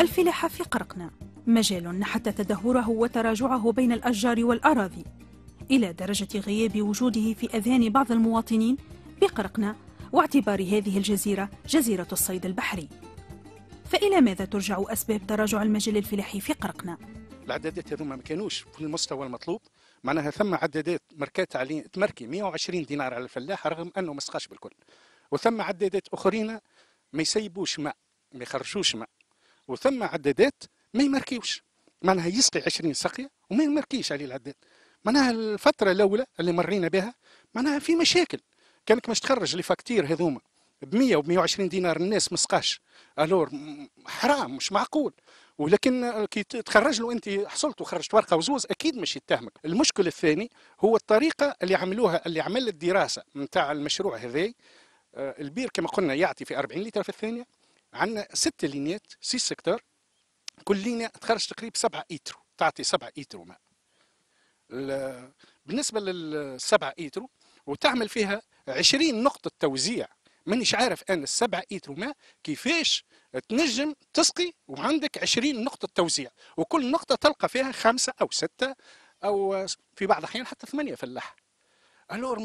الفلاحة في قرقنة مجال نحت تدهوره وتراجعه بين الأشجار والأراضي. إلى درجة غياب وجوده في أذهان بعض المواطنين بقرقنة واعتبار هذه الجزيرة جزيرة الصيد البحري. فإلى ماذا ترجع أسباب تراجع المجال الفلاحي في قرقنة؟ العدادات هذوما ما كانوش في المستوى المطلوب. معناها ثم عدادات ماركات عليه تمركي 120 دينار على الفلاح رغم أنه ما سقاش بالكل. وثم عدادات أخرين ما يسيبوش ماء ما يخرجوش ماء. وثم عدادات ما يمركيوش معناها يسقي 20 سقيه وما يمركيش عليه العداد. معناها الفترة الأولى اللي مرينا بها معناها في مشاكل. كانك مش تخرج لي فاكتير هذوما. ب 100 و 120 دينار الناس ما سقاش. ألور حرام مش معقول. ولكن كي تخرج له أنت حصلت وخرجت ورقة وزوز أكيد مش يتهمك. المشكل الثاني هو الطريقة اللي عملوها اللي عمل الدراسه نتاع المشروع هذا آه، البير كما قلنا يعطي في 40 لتر في الثانية. عندنا ست لينيات six secteurs. كل لينيا تخرج تقريبا 7 إيترو تعطي 7 إيترو ماء. بالنسبة للسبعة إيترو وتعمل فيها 20 نقطة توزيع مانيش عارف أنا السبعة إيترو ماء كيفاش تنجم تسقي وعندك 20 نقطة توزيع. وكل نقطة تلقى فيها خمسة أو ستة أو في بعض الأحيان حتى ثمانية فلاح. ألور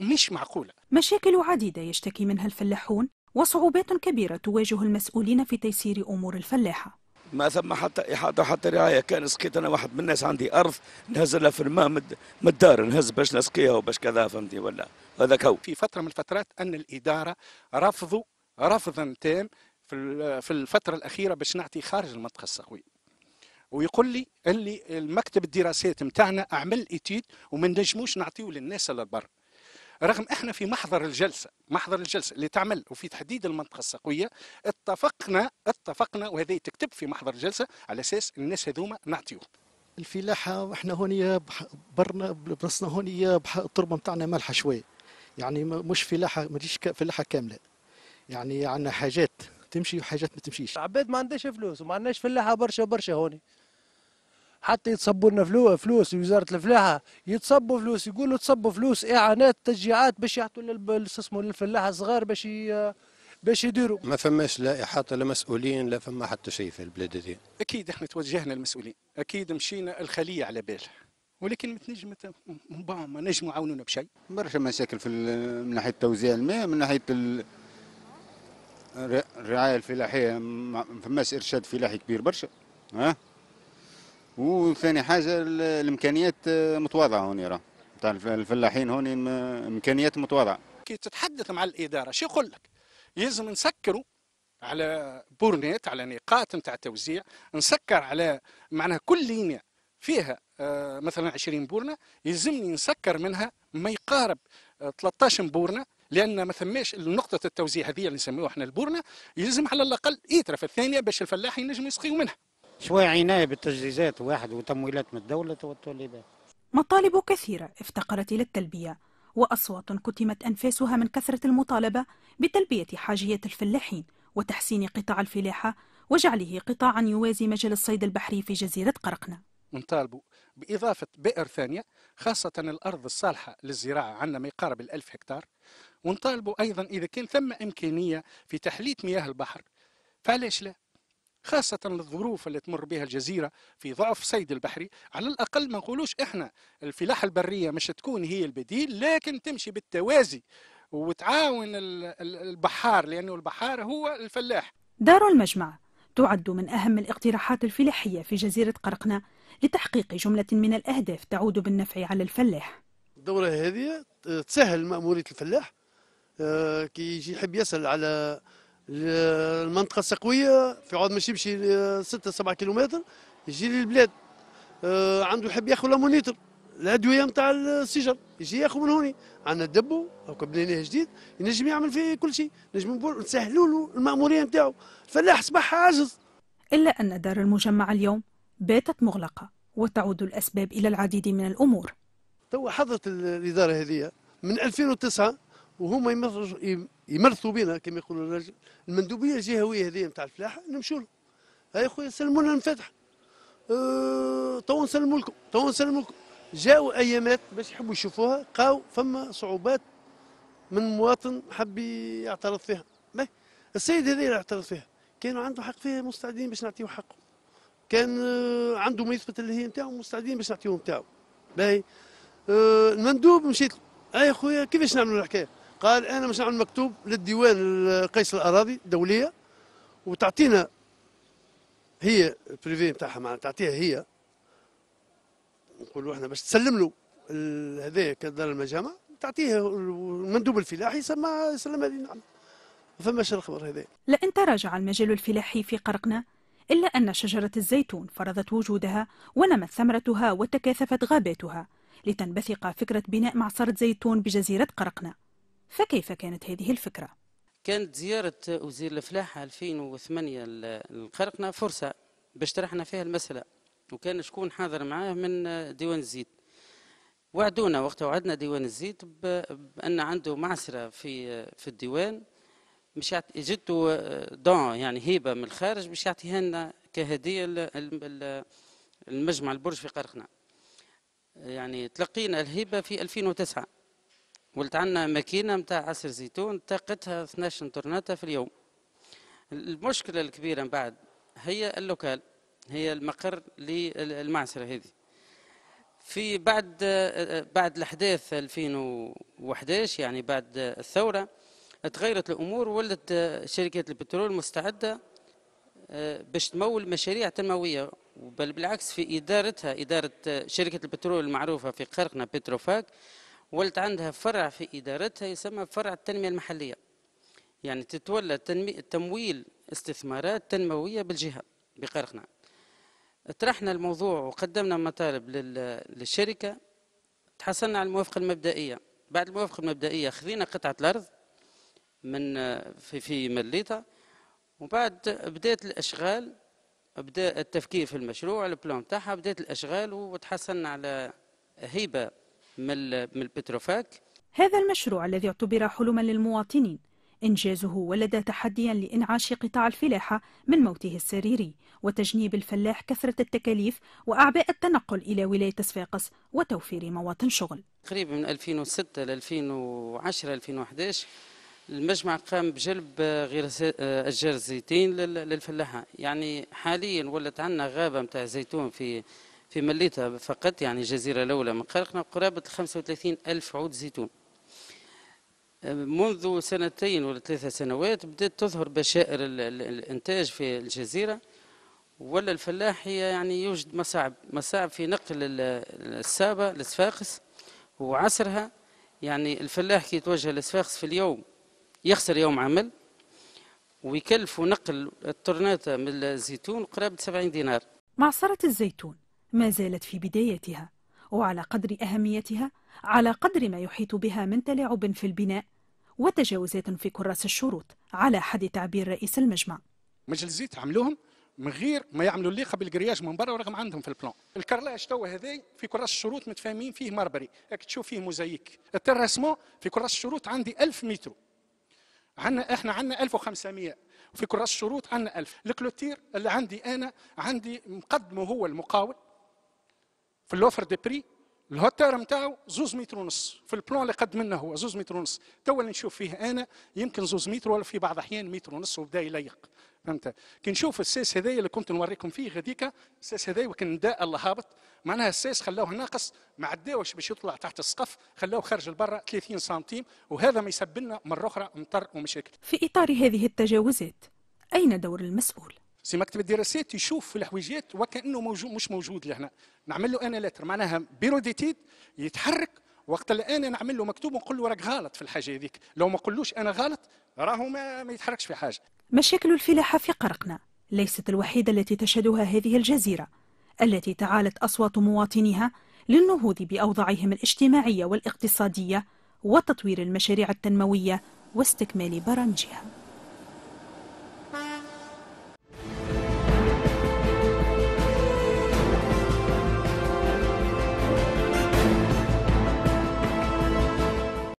مش معقولة. مشاكل عديدة يشتكي منها الفلاحون. وصعوبات كبيرة تواجه المسؤولين في تيسير أمور الفلاحة. ما ثم حتى إحاطة حتى رعاية كان سقيت أنا واحد من الناس عندي أرض نهز لها في الماء من الدار نهز باش نسقيها وباش كذا فهمتي ولا؟ هذاك هو في فترة من الفترات أن الإدارة رفضوا رفضا تام في في الفترة الأخيرة باش نعطي خارج المنطقة الصحويه ويقول لي اللي المكتب الدراسات نتاعنا أعمل ايتيد وما نجموش نعطيه للناس اللي برا رغم إحنا في محضر الجلسة محضر الجلسة اللي تعمل وفي تحديد المنطقة الصقويه اتفقنا اتفقنا وهذا تكتب في محضر الجلسة على أساس الناس هذوما نعطيوه. الفلاحة إحنا هوني برنا برسنا هوني التربة نتاعنا مالحة شوية يعني مش فلاحة مش فلاحة كاملة. يعني عندنا حاجات تمشي وحاجات ما تمشيش. عباد ما عندهاش فلوس وما عندناش فلاحة برشا برشا هوني. حتى يتصبوا لنا فلوس وزارة الفلاحة يتصبوا فلوس يقولوا تصبوا فلوس إعانات تشجيعات باش يعطوا اسمه للفلاحة الصغار باش باش يديروا. ما فماش لا احاطه لا مسؤولين لا فما حتى شيء في البلاد هذه. أكيد إحنا توجهنا المسؤولين أكيد مشينا الخلية على بال. ولكن ما تنجم ما نجموا يعاونونا بشيء. برشا مشاكل في من ناحية توزيع الماء من ناحية الرعاية الفلاحية ما فماش إرشاد فلاحي كبير برشا ها؟ وثاني حاجة الإمكانيات متواضعة هوني راه. تاع الفلاحين هوني إمكانيات متواضعة. كي تتحدث مع الإدارة شو يقول لك؟ يلزم نسكروا على بورنيت على نقاط نتاع توزيع نسكر على معناها كل لينيا فيها آه، مثلا 20 بورنة يلزمني نسكر منها ما يقارب 13 آه، بورنة لأن ما ثماش نقطة التوزيع هذه اللي نسميوها إحنا البورنة يلزم على الأقل إيترا في الثانية باش الفلاح ينجم يسقيو منها. شوية عناية بالتجهيزات واحد وتمويلات من الدولة وتولي مطالب كثيرة افتقرت إلى التلبية وأصوات كتمت أنفاسها من كثرة المطالبة بتلبية حاجيات الفلاحين وتحسين قطاع الفلاحة وجعله قطاعا يوازي مجال الصيد البحري في جزيرة قرقنة. نطالبوا بإضافة بئر ثانية خاصة الأرض الصالحة للزراعة عندنا ما يقارب الألف هكتار. ونطالبوا أيضا إذا كان ثم إمكانية في تحلية مياه البحر فعلاش لا؟ خاصة الظروف اللي تمر بها الجزيرة في ضعف صيد البحري. على الأقل ما نقولوش إحنا الفلاحة البرية مش تكون هي البديل لكن تمشي بالتوازي وتعاون البحار لأنه البحار هو الفلاح. دار المجمع تعد من أهم الاقتراحات الفلاحية في جزيرة قرقنة لتحقيق جملة من الأهداف تعود بالنفع على الفلاح. الدورة هذه تسهل مأمورية الفلاح. آه، كي يجي يحب يسأل على المنطقة السقوية في عوض مش يمشي 6 7 كيلومتر يجي للبلاد. آه، عنده يحب ياخذ لامونيتر الادويه نتاع السجن يجي ياخذ من هوني. عندنا الدبو أو بنيناه جديد ينجم يعمل فيه كل شيء. نجم نسهلوا له المأمورية نتاعو. الفلاح اصبح عاجز. إلا أن دار المجمع اليوم باتت مغلقة وتعود الأسباب إلى العديد من الأمور. تو حضرت الإدارة هذه من 2009 وهم يمرثوا بنا كما يقولوا المندوبيه الجهوية هذه نتاع الفلاحه نمشوا له. هاي خويا سلموا لنا المفاتح أه تو نسلموا لكم تو نسلموا لكم. جاءوا أيامات باش يحبوا يشوفوها لقاو فما صعوبات من مواطن حب يعترض فيها. السيد هذا اللي اعترض فيها. كانوا عنده حق فيه مستعدين باش نعطيو حقه. كان آه، عنده ما يثبت اللي هي نتاعو مستعدين باش نعطيوه نتاعو. باهي. آه، المندوب مشيت اي خويا كيفاش نعملوا الحكاية؟ قال أنا باش نعمل مكتوب للديوان قيس الأراضي الدولية وتعطينا هي البريفي نتاعها معناها تعطيها هي. نقولوا إحنا باش تسلم له هذايا كدار المجامع تعطيه المندوب الفلاحي يسمى يسلم هذه نعم. ما فماش الخبر هذا لأن تراجع المجال الفلاحي في قرقنة إلا أن شجرة الزيتون فرضت وجودها ونمت ثمرتها وتكاثفت غاباتها لتنبثق فكرة بناء معصرة زيتون بجزيرة قرقنة فكيف كانت هذه الفكرة؟ كانت زيارة وزير الفلاحة 2008 القرقنة فرصة باش طرحنا فيها المسألة وكان شكون حاضر معاه من ديوان الزيت. وعدونا وقت وعدنا ديوان الزيت بأن عنده معسرة في في الديوان مش جدته دون يعني هيبة من الخارج باش يعطيها لنا كهدية المجمع البرج في قرقنة يعني تلقينا الهبة في 2009 ولت عندنا ماكينة متاع عصر زيتون طاقتها 12 طرناتة في اليوم. المشكلة الكبيرة بعد هي اللوكال هي المقر للمعسرة هذه. في بعد بعد الأحداث 2011 يعني بعد الثورة تغيرت الأمور ولت شركات البترول مستعدة باش تمول مشاريع تنموية. بل بالعكس في إدارتها إدارة شركة البترول المعروفة في قرقنه بتروفاك ولت عندها فرع في إدارتها يسمى فرع التنمية المحلية. يعني تتولى تمويل استثمارات تنموية بالجهة بقرقنه طرحنا الموضوع وقدمنا مطالب للشركة تحصلنا على الموافقة المبدئية. بعد الموافقة المبدئية خذينا قطعة الأرض من في في مليطة. وبعد بدأت الأشغال بدأ التفكير في المشروع البلان تاعها بدأت الأشغال وتحصلنا على هيبة من من البتروفاك. هذا المشروع الذي اعتبر حلما للمواطنين. إنجازه ولد تحديا لإنعاش قطاع الفلاحة من موته السريري وتجنيب الفلاح كثرة التكاليف وأعباء التنقل إلى ولاية صفاقس وتوفير مواطن شغل. تقريبا من 2006 ل 2010 2011 المجمع قام بجلب غير أشجار الزيتين للفلاحة. يعني حاليا ولت عندنا غابة متاع زيتون في في مليتها فقط يعني الجزيرة الأولى من قرقنا قرابة 35 ألف عود زيتون. منذ سنتين ولا ثلاثة سنوات بدأت تظهر بشائر الإنتاج في الجزيرة ولا الفلاح يعني يوجد مصاعب مصاعب في نقل السابة لصفاقس وعصرها. يعني الفلاح كي يتوجه لصفاقس في اليوم يخسر يوم عمل ويكلف نقل الطرناتة من الزيتون قرابة 70 دينار. معصرة الزيتون ما زالت في بدايتها وعلى قدر أهميتها على قدر ما يحيط بها من تلاعب في البناء وتجاوزات في كراس الشروط على حد تعبير رئيس المجمع. مجلس الزيت عملوهم من غير ما يعملوا الليقه بالجرياج من برا ورغم عندهم في ال plan. ال carrelage توا هذا في كراس الشروط متفاهمين فيه مربري. راك تشوف فيه موزايك. ال terrassement في كراس الشروط عندي 1000 متر. عندنا إحنا عندنا 1500 وفي كراس الشروط عندنا 1000 ال clôture اللي عندي أنا عندي مقدمه هو المقاول. في l'offre de prix ال hauteur نتاعو زوز متر ونص. في ال plan اللي قد منه هو زوز متر ونص. تو اللي نشوف فيه أنا يمكن زوز متر ولا في بعض الاحيان متر ونص وبدا يليق. فهمت؟ كي نشوف الساس هذايا اللي كنت نوريكم فيه غاديكا الساس هذايا وكان داء الله هابط. معناها الساس خلوه ناقص ما عداوش باش يطلع تحت السقف خلوه خارج لبرا 30 سنتيم وهذا ما يسبب لنا مرة أخرى مطر ومشاكل. في إطار هذه التجاوزات أين دور المسؤول؟ سي مكتب الدراسات يشوف في الحويجات وكأنه موجود مش موجود لهنا نعمل له أنا لتر معناها بيرو ديتيد يتحرك. وقت اللي أنا نعمل له مكتوب ونقول له راك غلط في الحاجة هذيك. لو ما قلوش أنا غلط راهو ما, ما يتحركش في حاجة. مشاكل الفلاحة في قرقنه ليست الوحيدة التي تشهدها هذه الجزيرة التي تعالت أصوات مواطنيها للنهوض بأوضاعهم الاجتماعية والاقتصادية وتطوير المشاريع التنموية واستكمال برامجها.